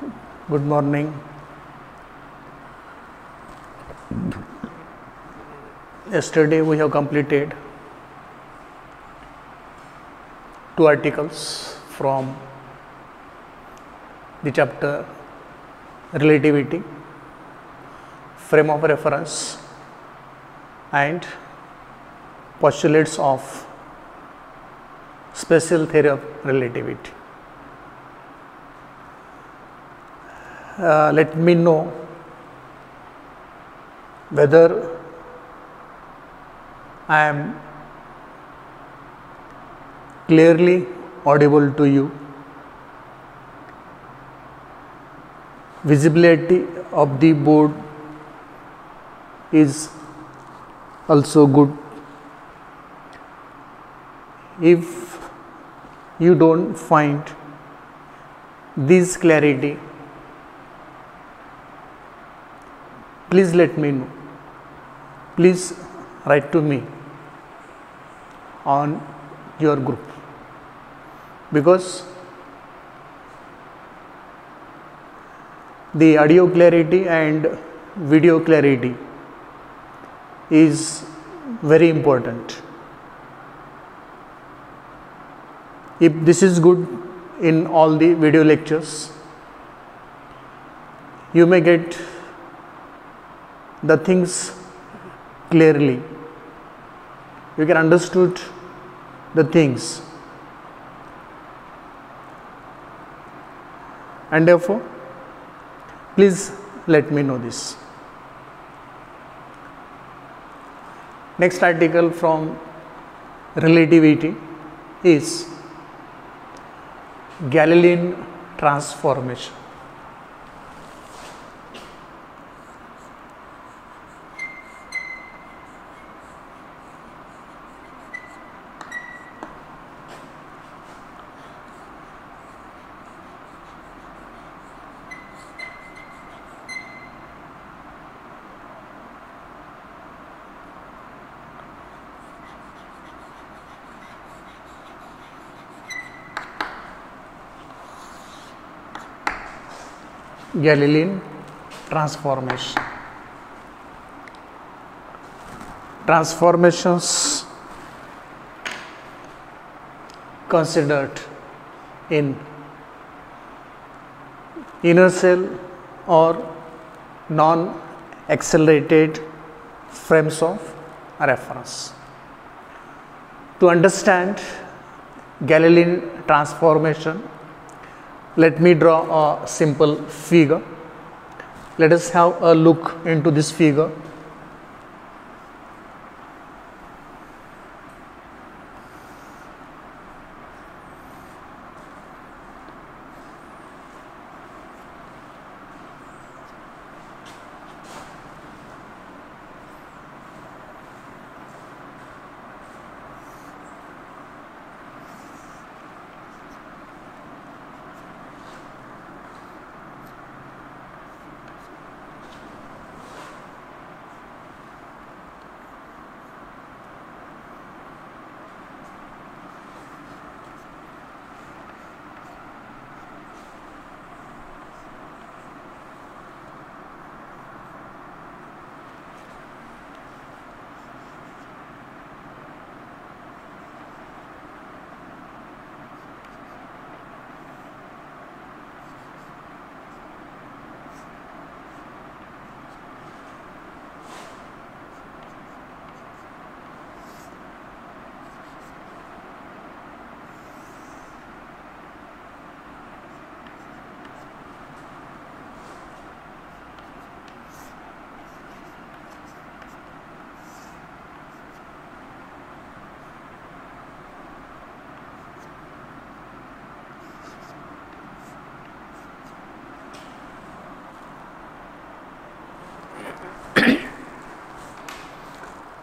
Good morning. Yesterday we have completed two articles from the chapter Relativity, Frame of Reference, and Postulates of Special Theory of Relativity. Uh, let me know whether I am clearly audible to you. Visibility of the board is also good. If you don't find this clarity, please let me know. Please write to me on your group because the audio clarity and video clarity is very important. If this is good in all the video lectures, you may get the things clearly. You can understood the things. And therefore, please let me know this. Next article from relativity is Galilean transformation. Galilean transformation. Transformations considered in inertial or non accelerated frames of reference. To understand Galilean transformation, let me draw a simple figure. Let us have a look into this figure.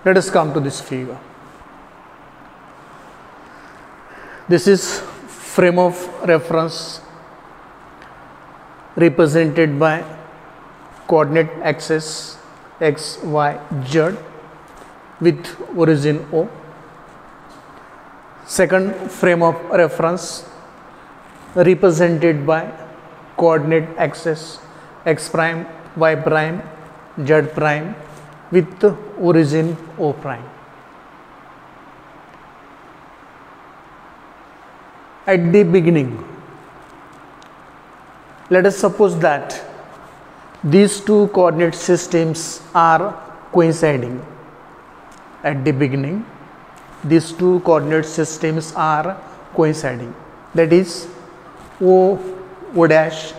Let us come to this figure. This is frame of reference represented by coordinate axis x, y, z with origin O. Second frame of reference represented by coordinate axis x prime, y prime, z prime with origin O prime. At the beginning, let us suppose that these two coordinate systems are coinciding. At the beginning these two coordinate systems are coinciding. That is o o dash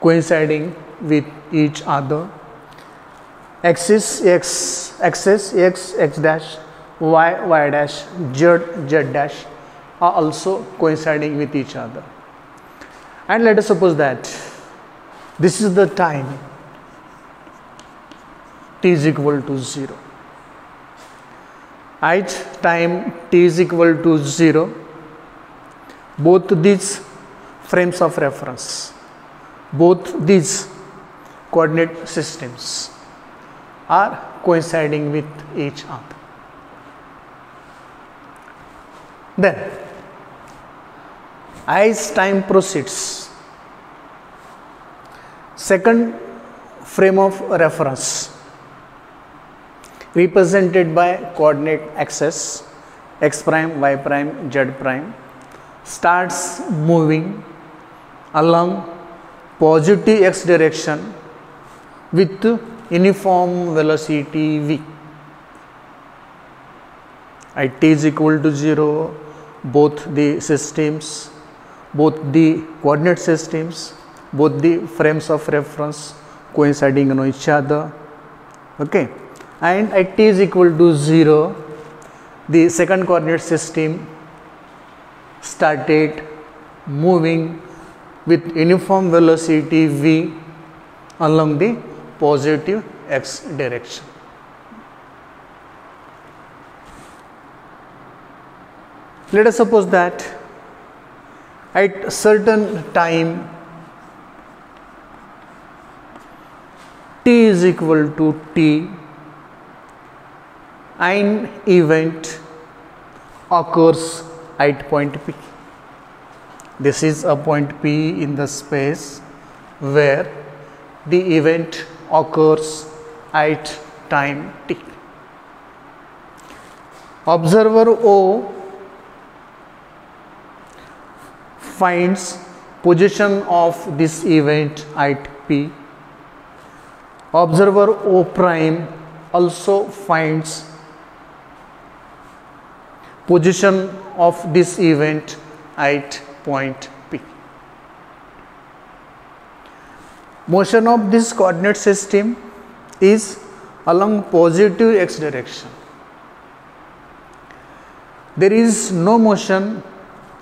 coinciding with each other axis x axis x x dash y y dash z z dash are also coinciding with each other. And let us suppose that this is the time t is equal to 0 at time t is equal to 0 both these frames of reference both these coordinate systems are coinciding with each other. Then as time proceeds second frame of reference represented by coordinate axis x prime y prime z prime starts moving along positive x direction with uniform velocity v. At t is equal to 0 both the systems both the coordinate systems both the frames of reference coinciding on each other. Okay. And at t is equal to 0 the second coordinate system started moving with uniform velocity v along the positive x direction. Let us suppose that at certain time t is equal to t an event occurs at point P. This is a point P in the space where the event occurs at time t. Observer O finds position of this event at P. Observer O prime also finds position of this event at point P. Motion of this coordinate system is along positive x direction. There is no motion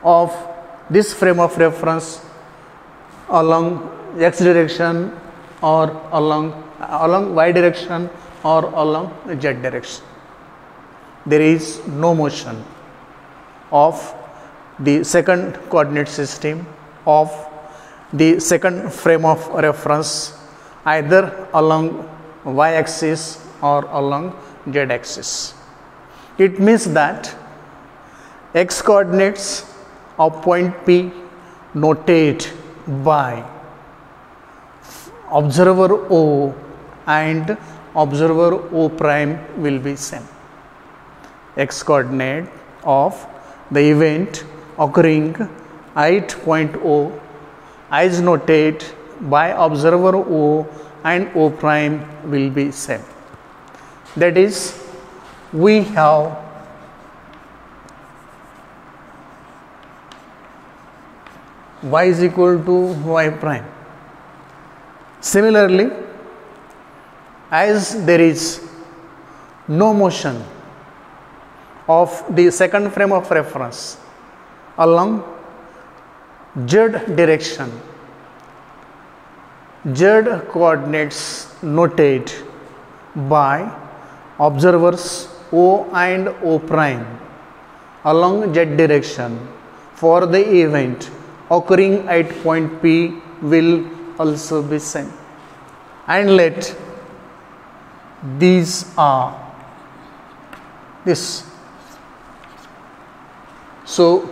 of this frame of reference along x direction or along along y direction or along z direction there is no motion of the second coordinate system of the second frame of reference either along y axis or along z axis. It means that x coordinates of point P noted by observer O and observer O prime will be same x coordinate of the event occurring at point O as noted by observer O and O prime will be same. That is, we have y is equal to y prime. Similarly, as there is no motion of the second frame of reference along z direction. Z coordinates noted by observers o and o prime along z direction. For the event occurring at point p will also be same. And let these are this. So,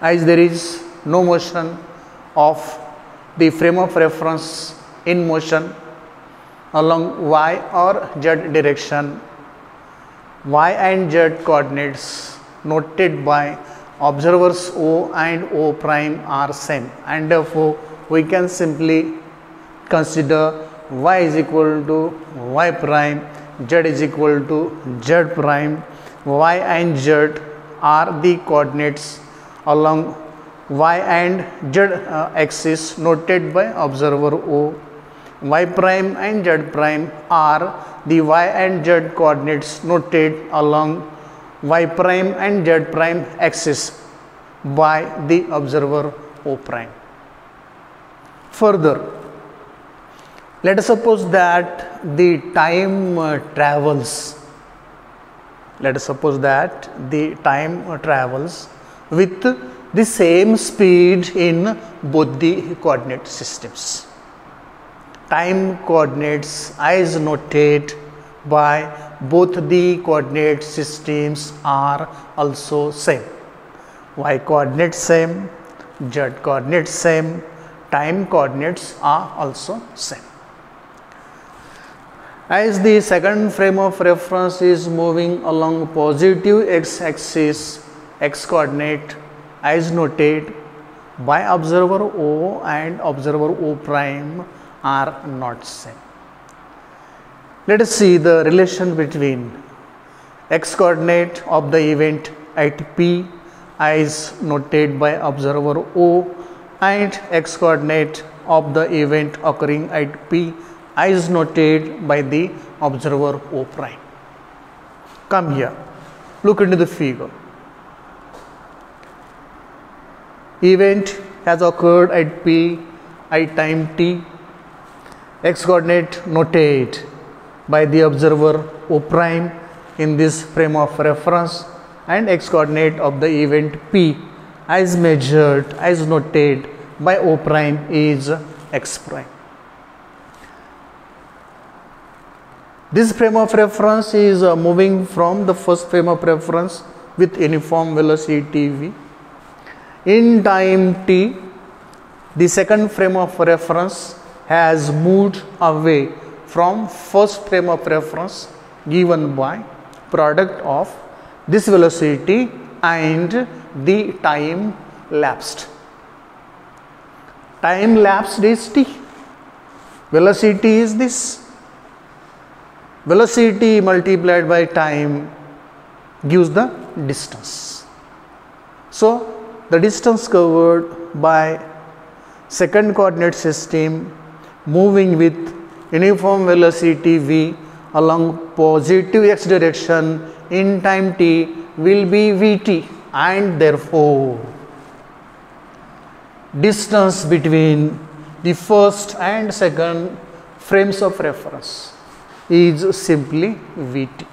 as there is no motion of the frame of reference in motion along y or z direction. Y and z coordinates noted by observers o and o prime are same and therefore we can simply consider y is equal to y prime z is equal to z prime. Y and z are the coordinates along y and z uh, axis noted by observer O. y prime and z prime are the y and z coordinates noted along y prime and z prime axis by the observer O prime. Further, let us suppose that the time uh, travels let us suppose that the time uh, travels with the same speed in both the coordinate systems. Time coordinates as noted by both the coordinate systems are also same. Y coordinates same, Z coordinates same, time coordinates are also same. As the second frame of reference is moving along positive x axis, x coordinate as noted by observer O and observer O prime are not same. Let us see the relation between x coordinate of the event at P as noted by observer O and x coordinate of the event occurring at P as noted by the observer O prime. Come here, look into the figure. Event has occurred at P at time t x coordinate noted by the observer O prime in this frame of reference and x coordinate of the event P as measured as noted by O prime is x prime. This frame of reference is uh, moving from the first frame of reference with uniform velocity v in time t, the second frame of reference has moved away from first frame of reference given by product of this velocity and the time lapsed. Time lapsed is t. Velocity is this. Velocity multiplied by time gives the distance. So, the distance covered by second coordinate system moving with uniform velocity v along positive x direction in time t will be vt and therefore distance between the first and second frames of reference is simply vt.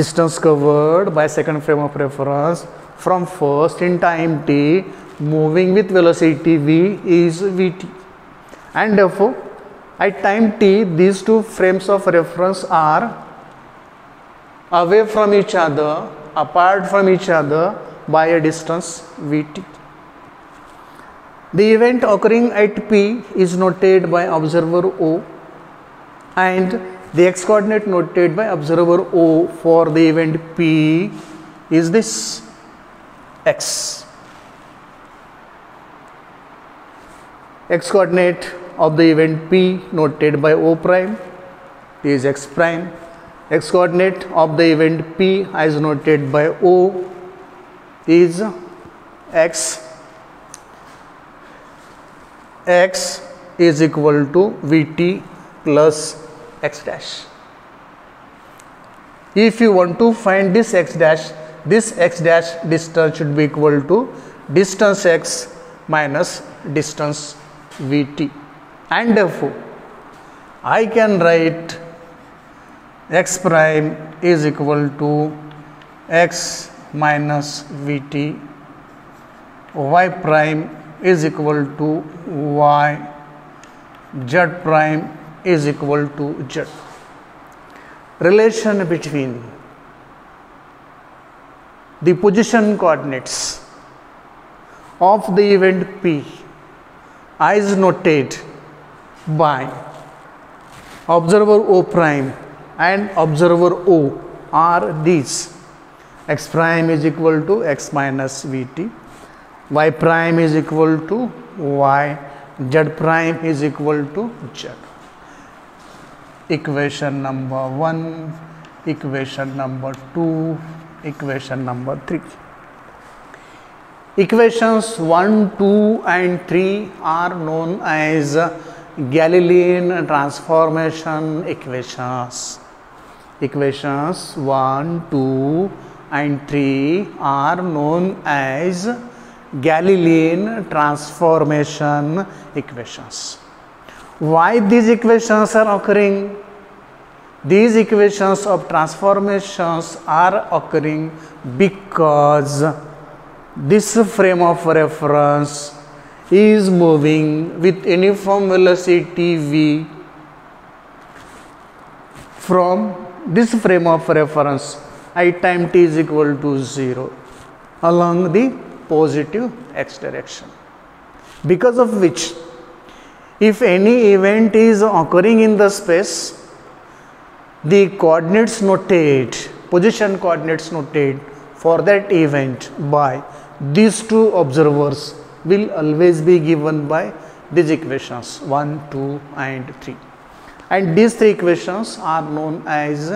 Distance covered by second frame of reference from first in time t moving with velocity v is vt. And therefore at time t these two frames of reference are away from each other apart from each other by a distance vt. The event occurring at p is noted by observer o and the x coordinate noted by observer o for the event p is this x. x coordinate of the event P noted by O prime is x prime. x coordinate of the event P as noted by O is x. x is equal to Vt plus x dash. If you want to find this x dash this x dash distance should be equal to distance x minus distance vt. And therefore I can write x prime is equal to x minus vt. Y prime is equal to y. Z prime is equal to z. Relation between the position coordinates of the event P is noted by observer O prime and observer O are these. X prime is equal to x minus vt y prime is equal to y z prime is equal to z. Equation number 1 equation number 2 equation number 3 equations 1 2 and 3 are known as Galilean transformation equations equations 1 2 and 3 are known as Galilean transformation equations. Why these equations are occurring? These equations of transformations are occurring because this frame of reference is moving with uniform velocity v from this frame of reference. I time t is equal to 0 along the positive x direction. Because of which if any event is occurring in the space the coordinates notate position coordinates notate for that event by these two observers will always be given by these equations 1 2 and 3 and these three equations are known as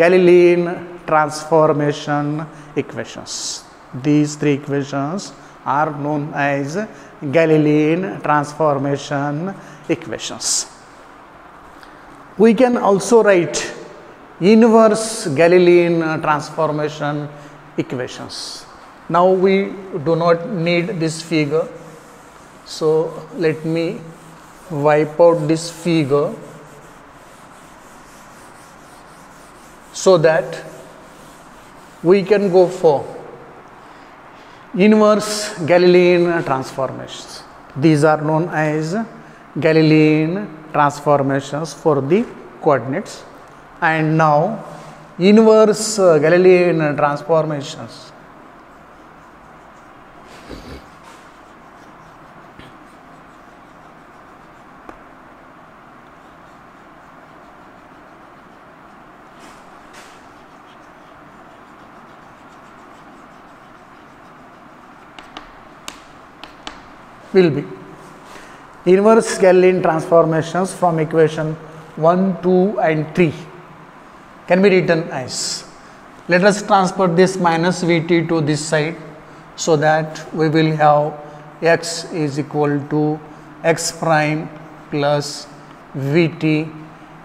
Galilean transformation equations these three equations are known as Galilean transformation equations. We can also write inverse Galilean transformation equations. Now we do not need this figure. So let me wipe out this figure so that we can go for inverse Galilean transformations. These are known as Galilean transformations for the coordinates. And now inverse uh, Galilean transformations. Will be inverse Galilean transformations from equation 1, 2 and 3 can be written as let us transfer this minus Vt to this side so that we will have x is equal to x prime plus Vt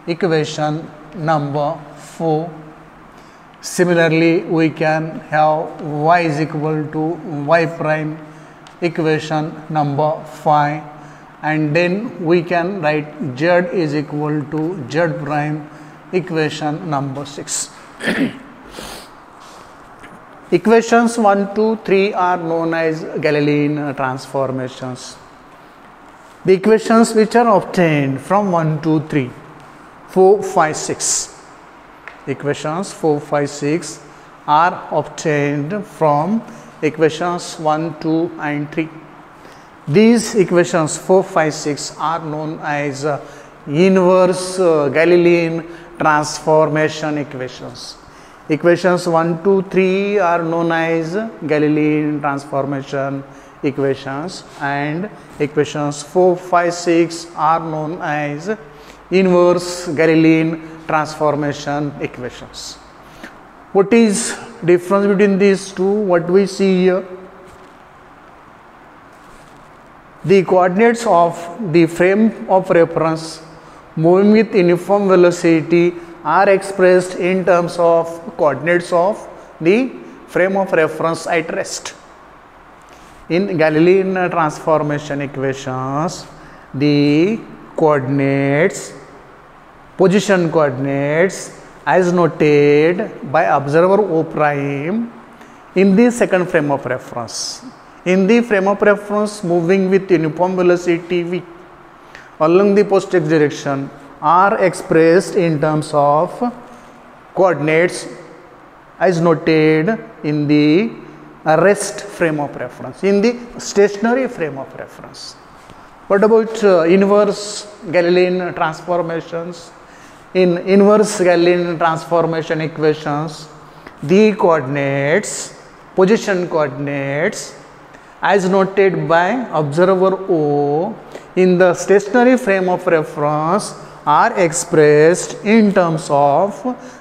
equation number 4 similarly we can have y is equal to y prime equation number 5 and then we can write z is equal to z prime equation number 6 equations 1 2 3 are known as galilean transformations. The equations which are obtained from 1 2 3 4 5 6 equations 4 5 6 are obtained from equations 1, 2 and 3. These equations 4, 5, 6 are known as uh, inverse uh, Galilean transformation equations. Equations 1, 2, 3 are known as Galilean transformation equations and equations 4, 5, 6 are known as inverse Galilean transformation equations. What is difference between these two? What we see here? The coordinates of the frame of reference moving with uniform velocity are expressed in terms of coordinates of the frame of reference at rest. In Galilean transformation equations, the coordinates, position coordinates as noted by observer O prime in the second frame of reference. In the frame of reference moving with uniform velocity v along the post x direction are expressed in terms of coordinates as noted in the rest frame of reference in the stationary frame of reference What about uh, inverse Galilean transformations? In inverse Galilean transformation equations, the coordinates, position coordinates as noted by observer O in the stationary frame of reference are expressed in terms of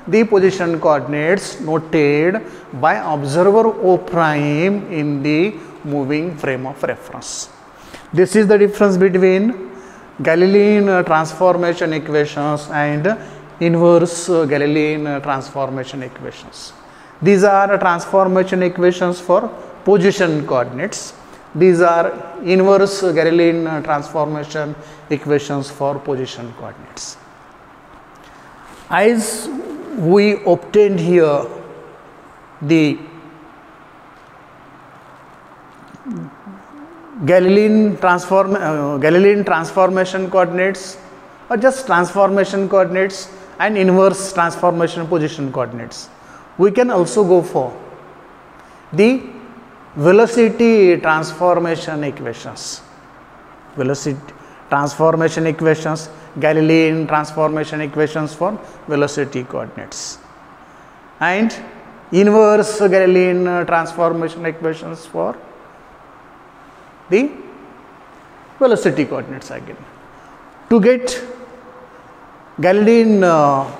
the position coordinates noted by observer O prime in the moving frame of reference. This is the difference between Galilean transformation equations and inverse Galilean transformation equations. These are transformation equations for position coordinates. These are inverse Galilean transformation equations for position coordinates. As we obtained here the Galilean, transform, uh, Galilean transformation coordinates or just transformation coordinates and inverse transformation position coordinates. We can also go for the velocity transformation equations. Velocity transformation equations, Galilean transformation equations for velocity coordinates and inverse Galilean transformation equations for the velocity coordinates again. To get Galilean uh,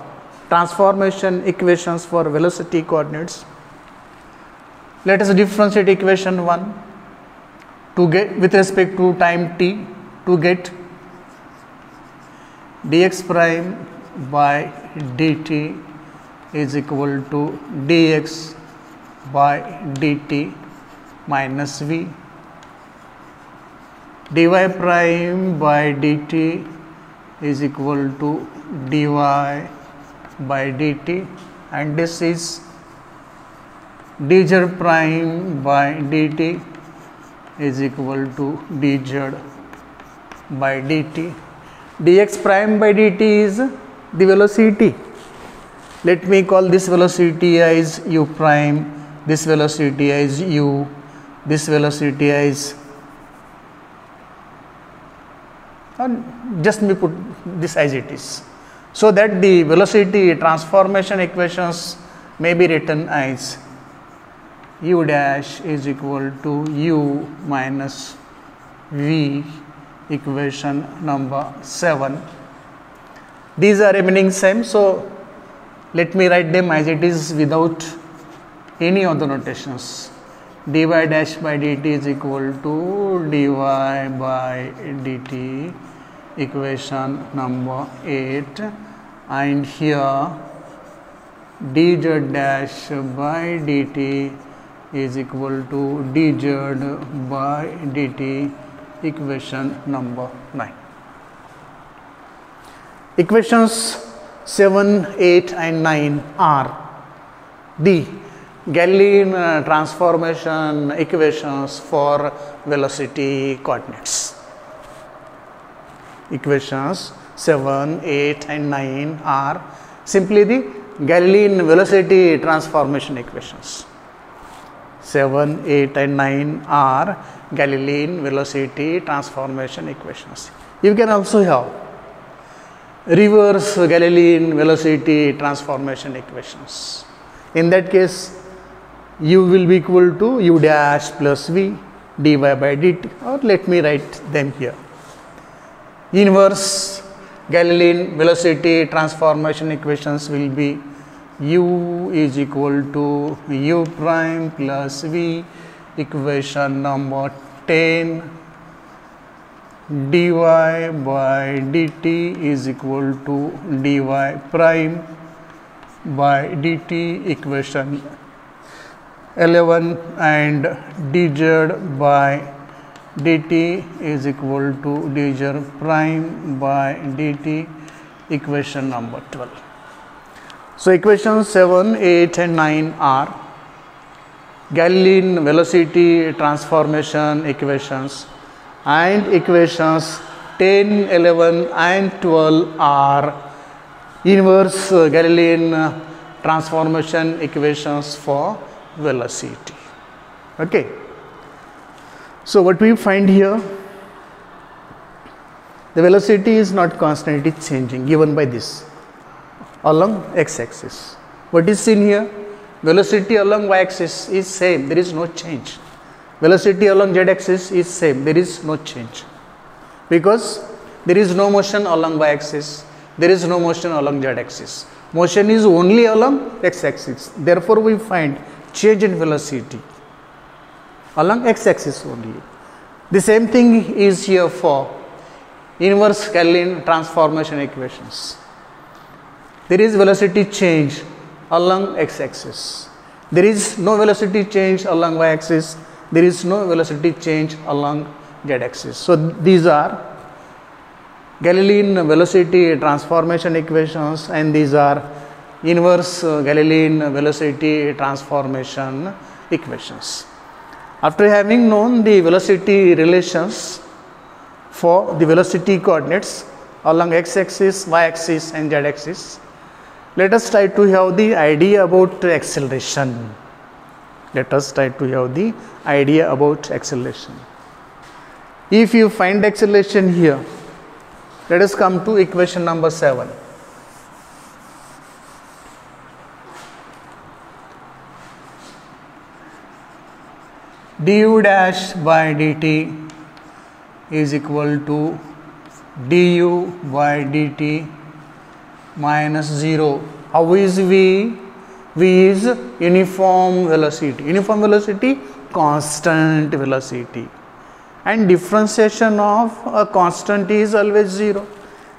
transformation equations for velocity coordinates, let us differentiate equation 1 to get with respect to time t to get dx prime by dt is equal to dx by dt minus v. dy prime by dt is equal to dy by dt. And this is dz prime by dt is equal to dz by dt. dx prime by dt is the velocity. Let me call this velocity as u prime this velocity as u this velocity as and just me put this as it is. So that the velocity transformation equations may be written as u dash is equal to u minus v equation number 7 these are remaining same so let me write them as it is without any other notations. dy dash by dt is equal to dy by dt equation number 8 and here dz dash by dt is equal to dz by dt equation number 9. Equations 7, 8 and 9 are the Galilean uh, transformation equations for velocity coordinates. Equations 7, 8 and 9 are simply the Galilean velocity transformation equations. 7, 8 and 9 are Galilean velocity transformation equations. You can also have reverse Galilean velocity transformation equations. In that case, u will be equal to u dash plus v dy by dt or let me write them here. Inverse Galilean velocity transformation equations will be u is equal to u prime plus v equation number 10 dy by dt is equal to dy prime by dt equation 11 and dz by dt is equal to dz prime by dt equation number 12. So, equations 7, 8 and 9 are Galilean velocity transformation equations and equations 10, 11 and 12 are inverse Galilean transformation equations for velocity. Okay. So, what we find here the velocity is not constant, it is changing given by this along x axis. What is seen here? Velocity along y axis is same, there is no change. Velocity along z axis is same, there is no change. Because there is no motion along y axis, there is no motion along z axis. Motion is only along x axis. Therefore, we find change in velocity along x axis only. The same thing is here for inverse Galilean transformation equations. There is velocity change along x axis. There is no velocity change along y axis. There is no velocity change along z axis. So, these are Galilean velocity transformation equations and these are inverse uh, Galilean velocity transformation equations. After having known the velocity relations for the velocity coordinates along x axis, y axis and z axis, let us try to have the idea about acceleration. Let us try to have the idea about acceleration. If you find acceleration here, let us come to equation number 7. du dash by dt is equal to du by dt minus 0 how is v? V is uniform velocity. Uniform velocity constant velocity. And differentiation of a constant is always 0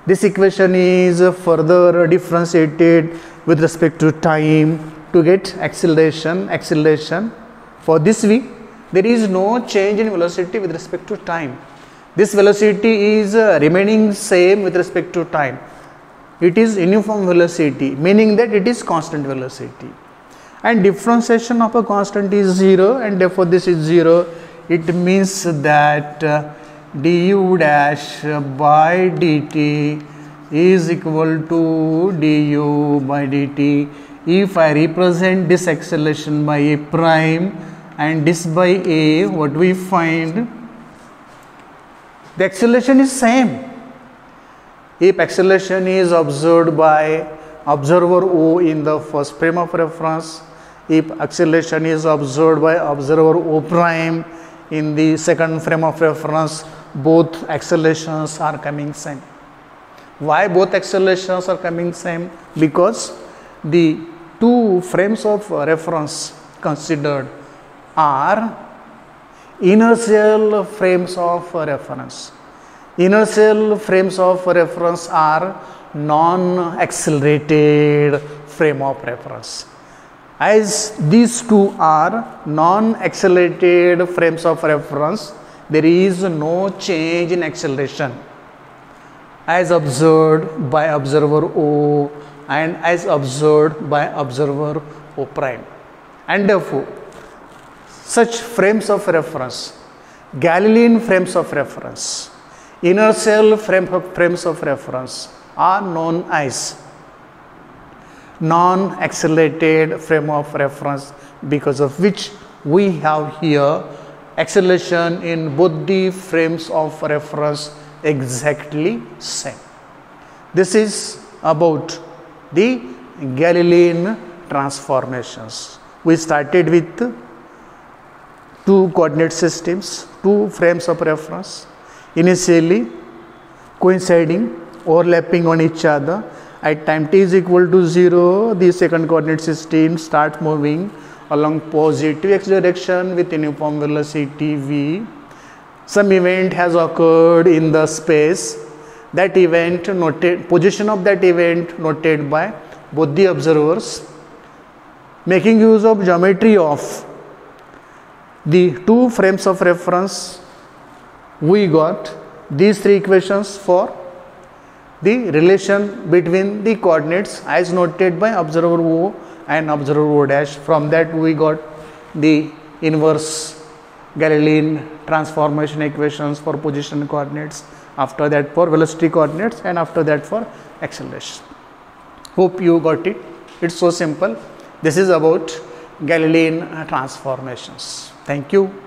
this equation is further differentiated with respect to time to get acceleration acceleration. For this v there is no change in velocity with respect to time. This velocity is remaining same with respect to time. It is uniform velocity meaning that it is constant velocity. And differentiation of a constant is 0 and therefore this is 0 it means that uh, du dash by dt is equal to du by dt. If I represent this acceleration by a prime and this by a what we find? The acceleration is same if acceleration is observed by observer O in the first frame of reference if acceleration is observed by observer O prime in the second frame of reference both accelerations are coming same why both accelerations are coming same because the two frames of reference considered are inertial frames of reference. Inertial frames of reference are non-accelerated frame of reference. As these two are non-accelerated frames of reference, there is no change in acceleration as observed by observer O and as observed by observer O prime. And therefore, such frames of reference, Galilean frames of reference, inertial frame of, frames of reference are known as non-accelerated frame of reference because of which we have here acceleration in both the frames of reference exactly same. This is about the Galilean transformations. We started with two coordinate systems, two frames of reference initially coinciding, overlapping on each other. At time t is equal to 0, the second coordinate system starts moving along positive x direction with uniform velocity v. Some event has occurred in the space. That event noted, position of that event noted by both the observers. Making use of geometry of the two frames of reference we got these three equations for the relation between the coordinates as noted by observer O and observer O dash. From that we got the inverse Galilean transformation equations for position coordinates after that for velocity coordinates and after that for acceleration. Hope you got it. It's so simple. This is about Galilean transformations. Thank you.